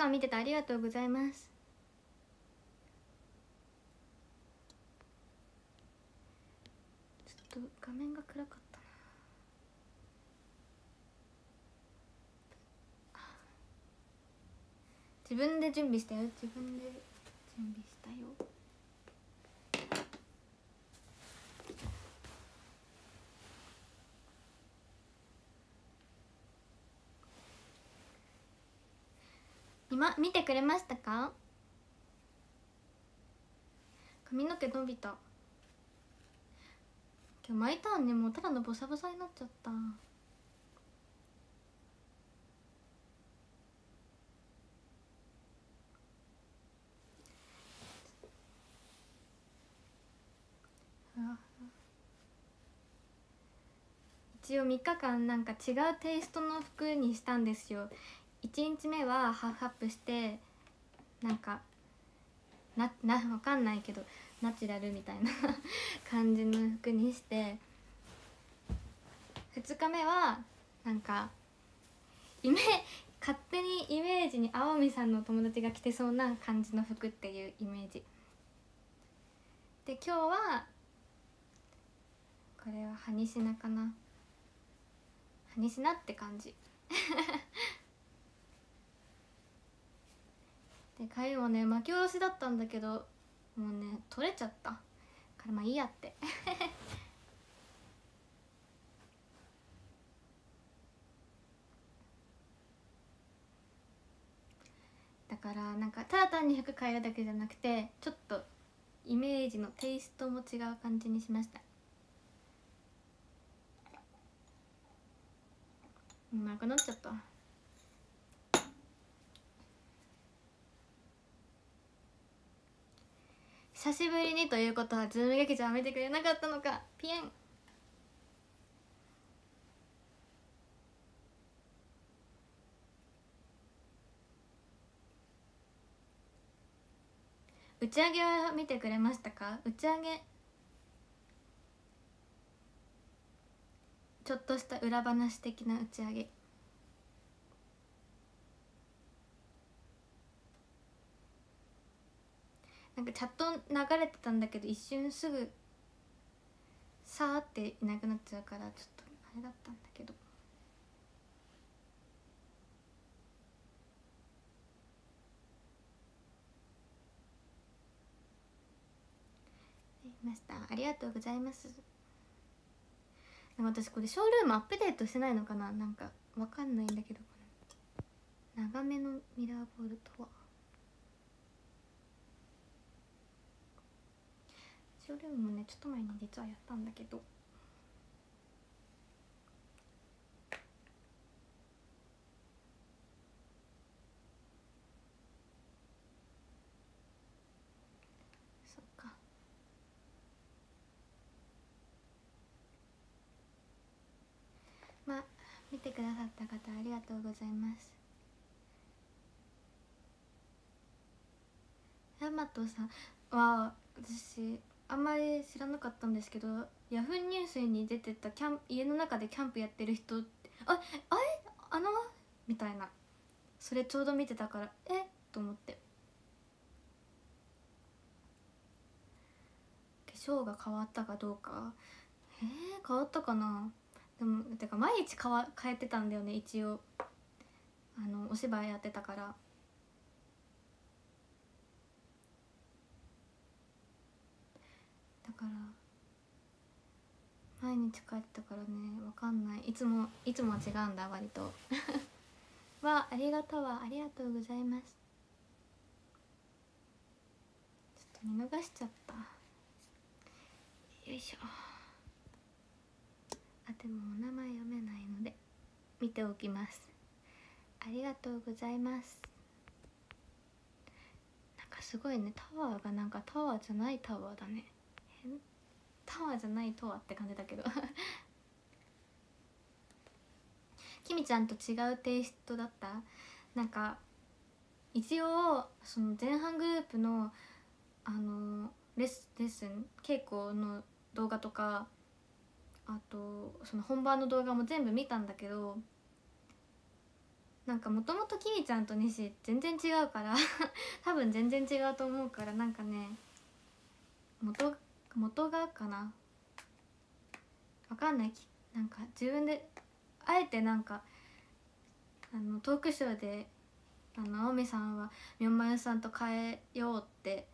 間見ててありがとうございます。ちょっと画面が暗かったな。自分で準備したよ。自分で準備したよ。今見てくれましたか？髪の毛伸びた。今日巻いたんね。もうただのボサボサになっちゃった。一応3日間なんか違うテイストの服にしたんですよ。1日目はハーフアップしてなんかなな分かんないけどナチュラルみたいな 感じの服にして2日目はなんかイメ勝手にイメージに青海さんの友達が着てそうな感じの服っていうイメージ。で今日はこれはハニシナかな。ハニシナって感じ。で髪もね巻き下ろしだったんだけどもうね取れちゃった。からまあいいやって。だからなんかただ単に服変えるだけじゃなくてちょっとイメージのテイストも違う感じにしました。なくなっちゃった。久しぶりにということはズーム劇場は見てくれなかったのか。ピエン。打ち上げは見てくれましたか？打ち上げ。ちょっとした裏話的な打ち上げ。なんかチャット流れてたんだけど一瞬すぐさーっていなくなっちゃうからちょっとあれだったんだけど。ました。ありがとうございます。なんか私これショールームアップデートしてないのかな？なんかわかんないんだけど。長めのミラーボールとは。ョルームもねちょっと前に実はやったんだけど。そっか。まあ見てくださった方ありがとうございます。ヤマトさん。は私あんまり知らなかったんですけどヤフーニュースに出てたキャン家の中でキャンプやってる人ってああれ？あの？みたいな。それちょうど見てたからえ？っと思って。化粧が変わったかどうか。えー、変わったかな？でもてか毎日変わ変えてたんだよね一応。あのお芝居やってたから。から。毎日帰ったからねわかんない。いつもいつも違うんだ割と。わありがとうわ。ありがとうございます。ちょっと見逃しちゃった。よいしょ。あでもお名前読めないので見ておきます。ありがとうございます。なんかすごいねタワーがなんかタワーじゃないタワーだね。タワーじゃないとはって感じだけど。きみちゃんと違うテイストだった？なんか一応その前半グループのあのレッスン稽古の動画とかあとその本番の動画も全部見たんだけどなんかもともときみちゃんと西全然違うから 多分全然違うと思うからなんかね元元がかな？わかんない。なんか自分であえてなんかあのトークショーであの青海さんはみょんまゆさんと変えようって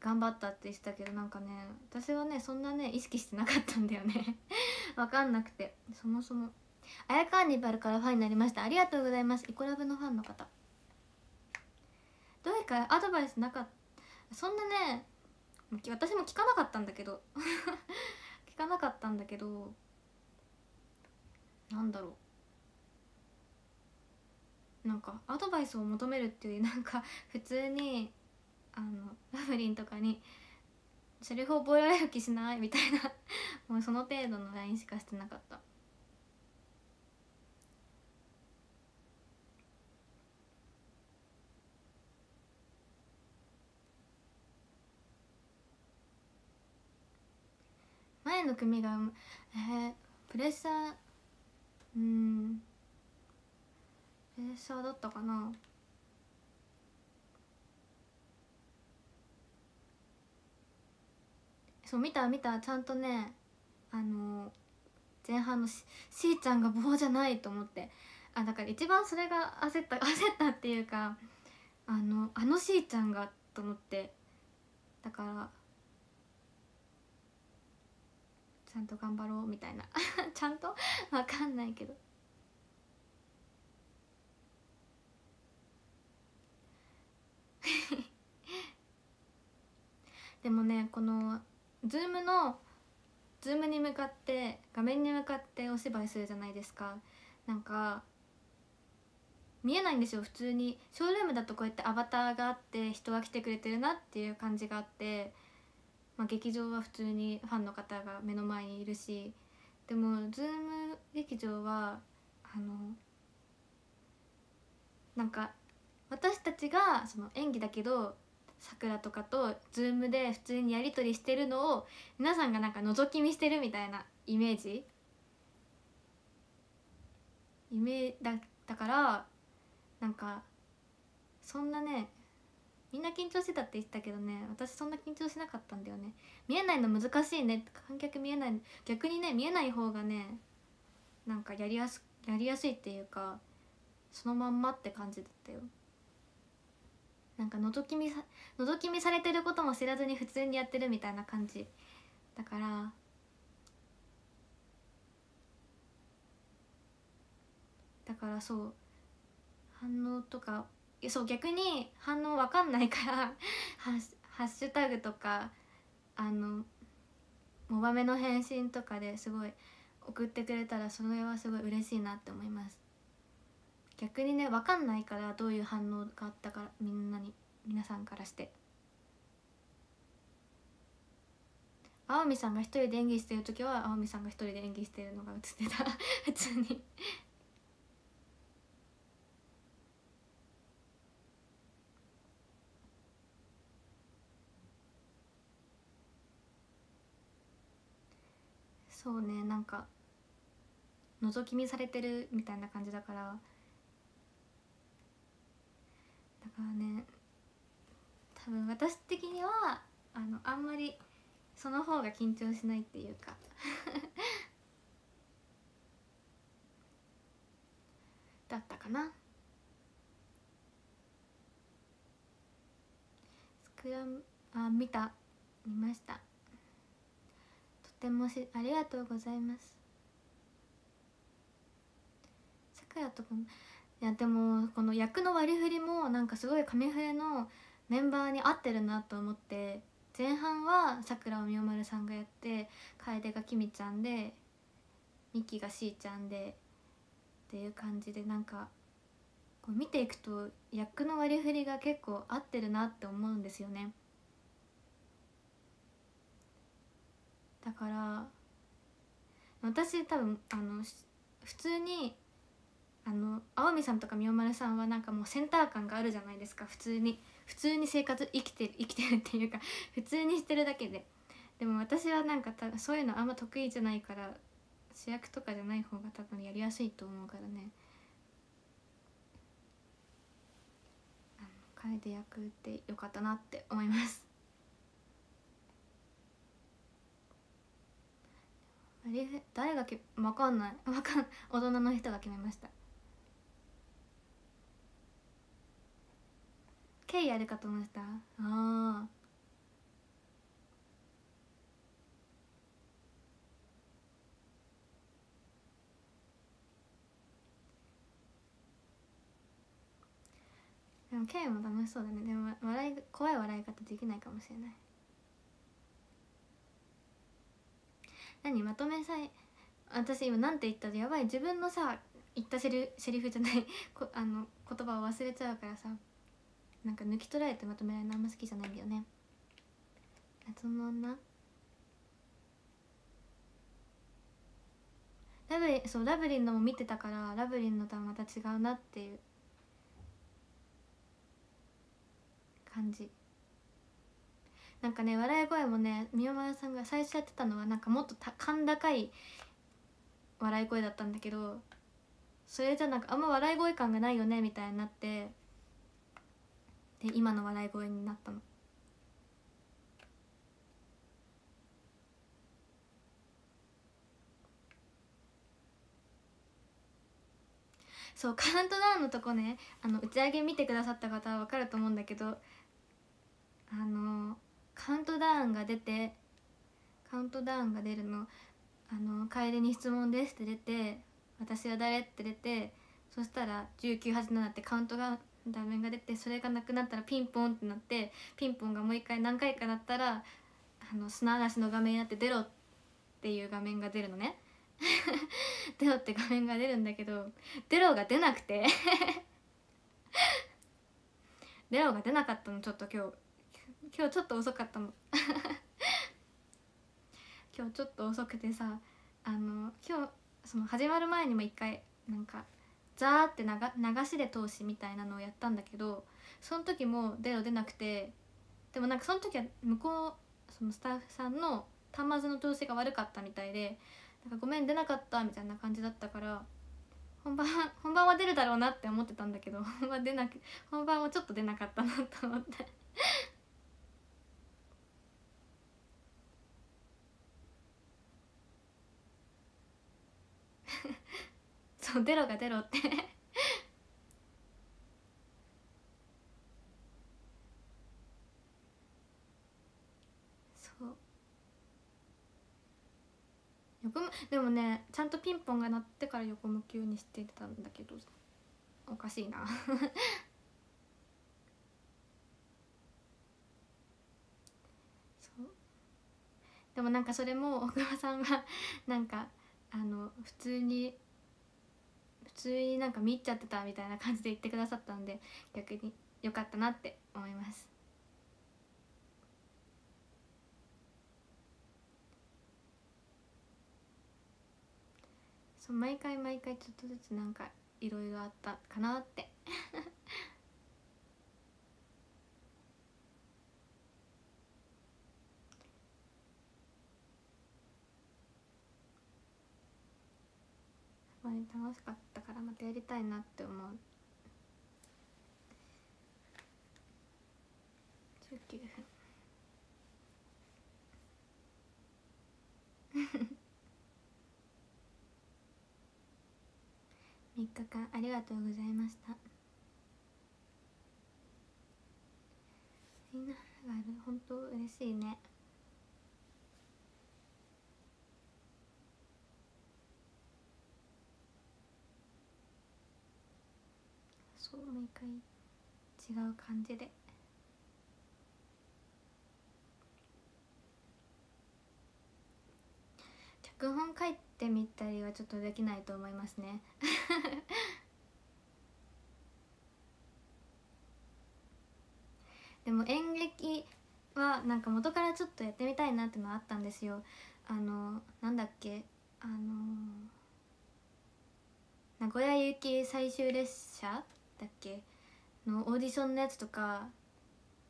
頑張ったって言ってたけどなんかね私はねそんなね意識してなかったんだよね。わかんなくて。そもそもあやカーニバルからファンになりました。ありがとうございます。イコラブのファンの方。どういうかアドバイスなかった。そんなね私も聞かなかったんだけど。聞かなかったんだけど。なんだろう。なんかアドバイスを求めるっていうより なんか普通にあのラブリンとかに「セリフ覚えられる気しない?」みたいな。もうその程度の LINE しかしてなかった。前の組がえー、プレッシャーうん。プレッシャーだったかな。そう見た見たちゃんとねあの前半のししーちゃんが棒じゃないと思って。あだから一番それが焦った 焦ったっていうかあのあのしーちゃんがと思って。だからちゃんと頑張ろうみたいな。ちゃんと？わかんないけど。でもねこのズームのズームに向かって画面に向かってお芝居するじゃないですか。なんか見えないんですよ普通に。ショールームだとこうやってアバターがあって人が来てくれてるなっていう感じがあって、まあ、劇場は普通にファンの方が目の前にいるしでもズーム劇場はあのなんか私たちがその演技だけどさくらとかとズームで普通にやり取りしてるのを皆さんがなんか覗き見してるみたいなイメージ。イメだだからなんかそんなねみんな緊張してたって言ったけどね私そんな緊張しなかったんだよね。見えないの難しいね。観客見えない。逆にね見えない方がねなんかやりやすやりやすいっていうかそのまんまって感じだったよ。なんか覗き見さ覗き見されてることも知らずに普通にやってるみたいな感じ。だからだからそう。反応とかそう逆に反応わかんないから ハッシュタグとかあのモバメの返信とかですごい送ってくれたらそれはすごい嬉しいなって思います。逆にね分かんないからどういう反応があったからみんなに皆さんからして。青海さんが一人で演技してる時は青海さんが一人で演技してるのが映ってた。普通に。そうねなんか覗き見されてるみたいな感じだから。だからね多分私的にはあのあんまりその方が緊張しないっていうか。だったかな。スクラムあ見た。見ました。てもしありがとうございます。さくらとかいやでもこの役の割り振りもなんかすごい紙フレのメンバーに合ってるなと思って前半はさくらをみおまるさんがやって楓がきみちゃんでミキがしーちゃんでっていう感じでなんかこう見ていくと役の割り振りが結構合ってるなって思うんですよね。だから私多分あの普通にあの青海さんとかみおまるさんはなんかもうセンター感があるじゃないですか普通に。普通に生活生きてる生きてるっていうか 普通にしてるだけで。でも私はなんかそういうのあんま得意じゃないから主役とかじゃない方が多分やりやすいと思うからね。あの楓役でよかったなって思います。誰がけ分かんない。分かん大人の人が決めました。ケイやるかと思ってた。ああでも K も楽しそうだね。でも笑い怖い笑い方できないかもしれない。何まとめさえ私今なんて言ったらやばい。自分のさ言ったセリセリフじゃない。あの言葉を忘れちゃうからさ。なんか抜き取られてまとめられるのあんま好きじゃないんだよね。夏の女ラブリンそうラブリンのも見てたからラブリンのとはまた違うなっていう感じ。なんかね笑い声もね宮丸さんが最初やってたのはなんかもっと甲高い笑い声だったんだけどそれじゃなんかあんま笑い声感がないよねみたいになってで今の笑い声になったの。そうカウントダウンのとこねあの打ち上げ見てくださった方は分かると思うんだけどあのカウントダウンが出てカウントダウンが出るの「あの楓に質問です」って出て「私は誰?」って出てそしたら1987ってカウントダウンが出てそれがなくなったらピンポンってなってピンポンがもう一回何回かなったらあの砂嵐の画面になって「出ろ」っていう画面が出るのね 出ろって画面が出るんだけど出ろが出なくて 出ろが出なかったのちょっと今日今日ちょっと遅かったの 今日ちょっと遅くてさあの今日その始まる前にも一回なんかザーって流しで通しみたいなのをやったんだけどその時も出ろ出なくてでもなんかその時は向こうそのスタッフさんの端末の調子が悪かったみたいでなんかごめん出なかったみたいな感じだったから本番本番は出るだろうなって思ってたんだけど本番出なく本番はちょっと出なかったなと思って。そう出ろが出ろって。そう。横でもねちゃんとピンポンが鳴ってから横向きゅうにしてたんだけどおかしいな。そう。でもなんかそれも奥間さんがなんかあの普通に通になんか見入っちゃってたみたいな感じで言ってくださったんで逆に良かったなって思います。そう毎回毎回ちょっとずつなんかいろいろあったかなって。ごい楽しかったからまたやりたいなって思う。19分。3日間ありがとうございました。みんながある本当嬉しいね。そう毎回違う感じで。脚本書いてみたりはちょっとできないと思いますね。でも演劇はなんか元からちょっとやってみたいなってのはあったんですよ。あのなんだっけ。あの名古屋行き最終列車だっけ？のオーディションのやつとか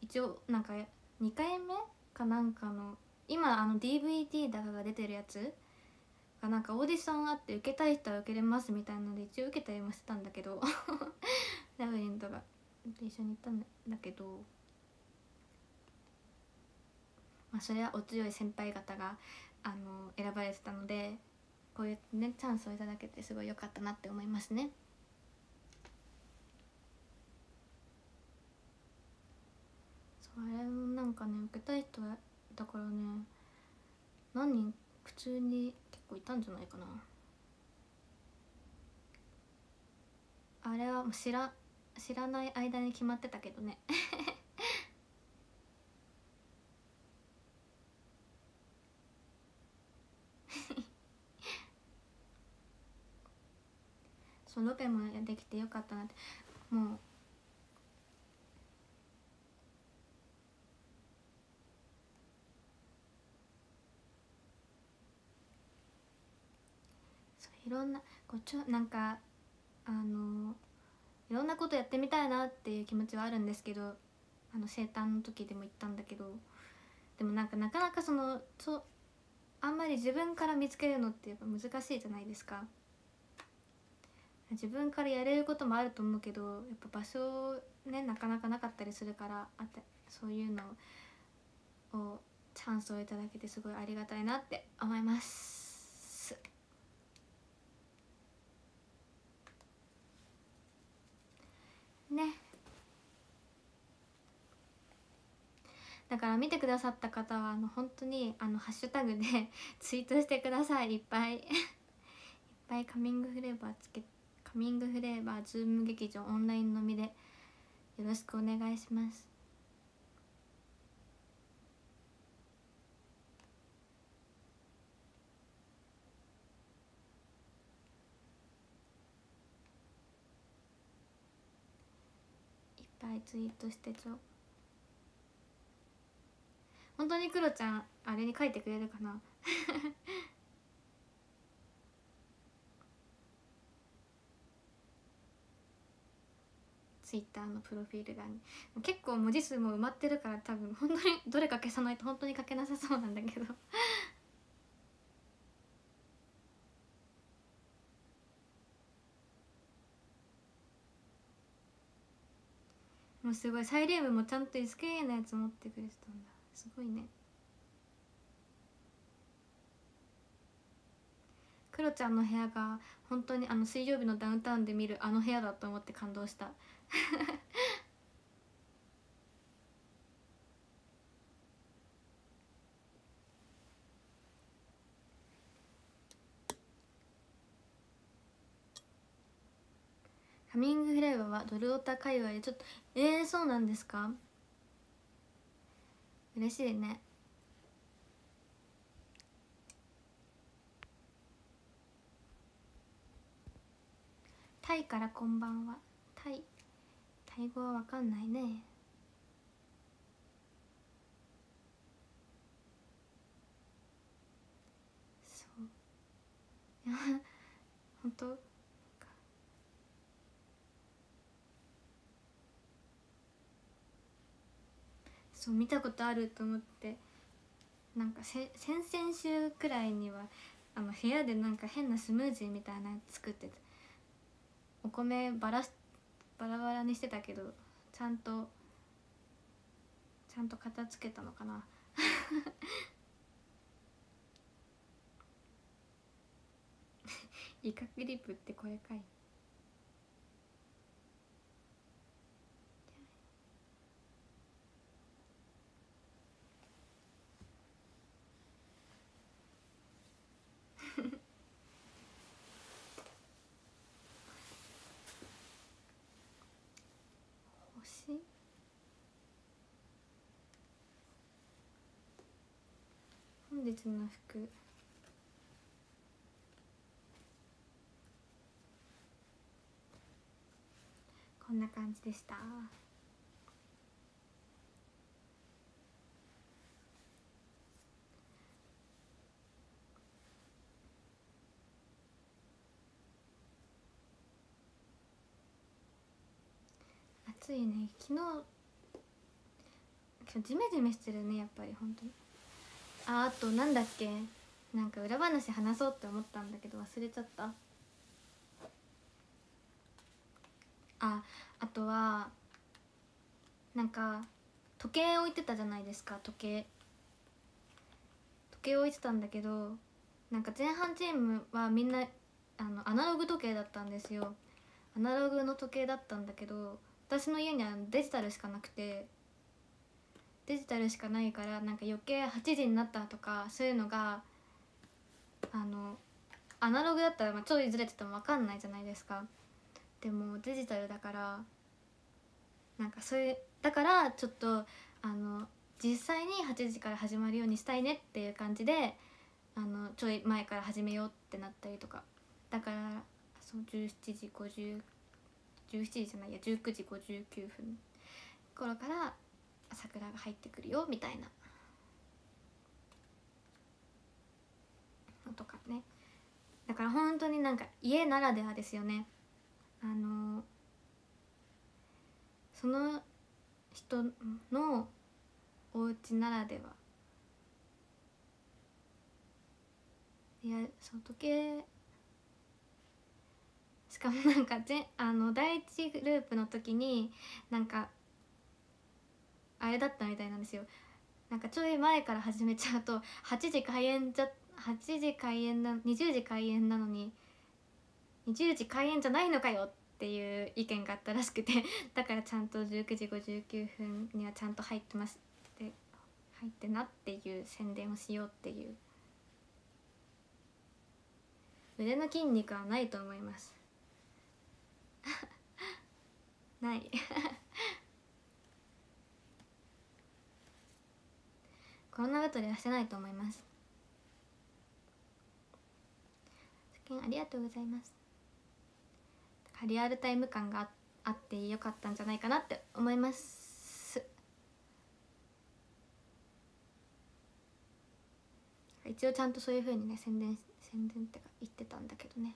一応なんか2回目？かなんかの今あの DVD だかが出てるやつ？がなんかオーディションあって受けたい人は受けれますみたいなので一応受けたりもしてたんだけど ラブリンとか一緒に行ったんだけどまあそれはお強い先輩方があの選ばれてたのでこういうねチャンスをいただけてすごい良かったなって思いますね。そうあれもなんかね受けたい人だからね何人普通に結構いたんじゃないかな。あれはもう知ら知らない間に決まってたけどね。そうロケもできてよかったなって。もういろんなこうちょなんかあのいろんなことやってみたいなっていう気持ちはあるんですけどあの生誕の時でも言ったんだけどでもなんかなかなかそのそあんまり自分から見つけるのってやっぱ難しいじゃないですか。自分からやれることもあると思うけどやっぱ場所ねなかなかなかったりするからあってそういうのをチャンスをいただけてすごいありがたいなって思います。ね。だから見てくださった方はあの本当にあのハッシュタグで ツイートしてください。いっぱい。いっぱいカミングフレーバーつけカミングフレーバーズーム劇場オンラインのみでよろしくお願いします。ツイートしてちょ本当にクロちゃんあれに書いてくれるかな？ツイッターのプロフィール欄に。結構文字数も埋まってるから多分本当にどれか消さないと本当に書けなさそうなんだけど。すごい。サイリウムもちゃんと SKA のやつ持ってくれてたんだ。すごいね。クロちゃんの部屋が本当にあの水曜日のダウンタウンで見るあの部屋だと思って感動した。カミングフレーバーはドルオタ界隈でちょっとえー、そうなんですか？嬉しいね。タイからこんばんは。タイタイ語はわかんないね。そう。本当？そう見たことあると思って。なんか先々週くらいにはあの部屋でなんか変なスムージーみたいなやつ作ってたお米バラバラバラにしてたけどちゃんとちゃんと片付けたのかな。イカクリップってこれかい本日の服。こんな感じでした。暑いね。昨日今日ジメジメしてるねやっぱり本当に。ああとなんだっけ？なんか裏話話そうって思ったんだけど忘れちゃった。ああとはなんか時計置いてたじゃないですか時計。時計置いてたんだけどなんか前半チームはみんなあのアナログ時計だったんですよ。アナログの時計だったんだけど私の家にはデジタルしかなくてデジタルしかないからなんか余計8時になったとかそういうのがあのアナログだったらまあちょいずれてても分かんないじゃないですか。でもデジタルだからなんかそういうだからちょっとあの実際に8時から始まるようにしたいねっていう感じであのちょい前から始めようってなったりとか。だからそう17時50 17時じゃないや19時59分。頃から桜が入ってくるよみたいな。のとかね。だから本当になんか家ならではですよね。あのその人のお家ならでは。いやその時計。しかもなんかぜあの第一グループの時になんかあれだったみたいなんですよ。なんかちょい前から始めちゃうと8時開演じゃ8時開演な20時開演なのに20時開演じゃないのかよっていう意見があったらしくて だからちゃんと19時59分にはちゃんと入ってますって入ってなっていう宣伝をしようっていう。腕の筋肉はないと思います。ない。コロナ太りはしてないと思います。ありがとうございます。リアルタイム感があってよかったんじゃないかなって思います。一応ちゃんとそういうふうにね宣伝宣伝ってか言ってたんだけどね。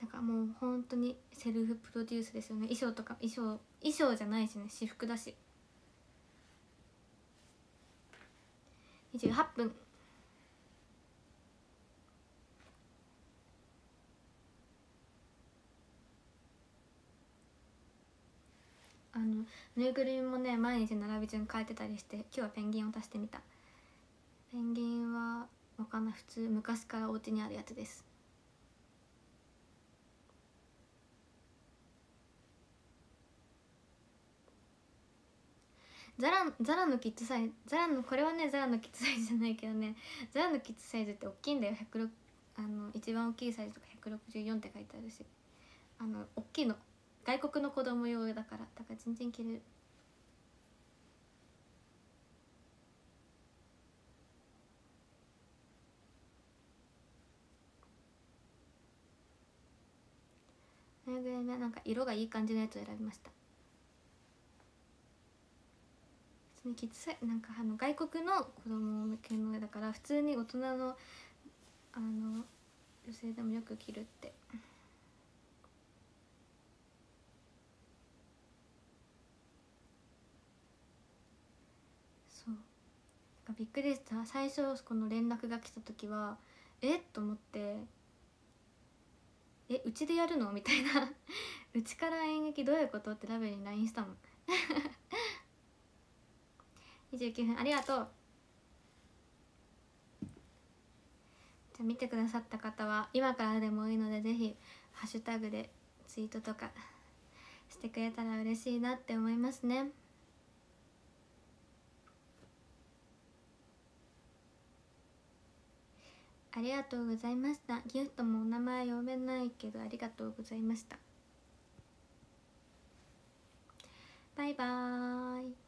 なんかもう本当にセルフプロデュースですよね。衣装とか衣装衣装じゃないしね。私服だし。28分。あのぬいぐるみもね毎日並び順変えてたりして今日はペンギンを足してみた。ペンギンはわかんない普通昔からお家にあるやつです。ザラザラのキッズサイズザラのこれはねザラのキッズサイズじゃないけどね。ザラのキッズサイズって大きいんだよ。106あの一番大きいサイズとか164って書いてあるし。あの大きいの外国の子供用だからだから全然着れる。なんか色がいい感じのやつを選びました。普通にキッズなんかあの外国の子供向けのだから普通に大人のあの女性でもよく着るって。そう。びっくりした。最初この連絡が来た時はえっ？と思ってえうちでやるの？みたいなうちから演劇どういうこと？ってラベルに LINE したもん。29分。ありがとう。じゃあ見てくださった方は今からでもいいのでぜひハッシュタグでツイートとかしてくれたら嬉しいなって思いますね。ありがとうございました。ギフトもお名前呼べないけどありがとうございました。バイバーイ。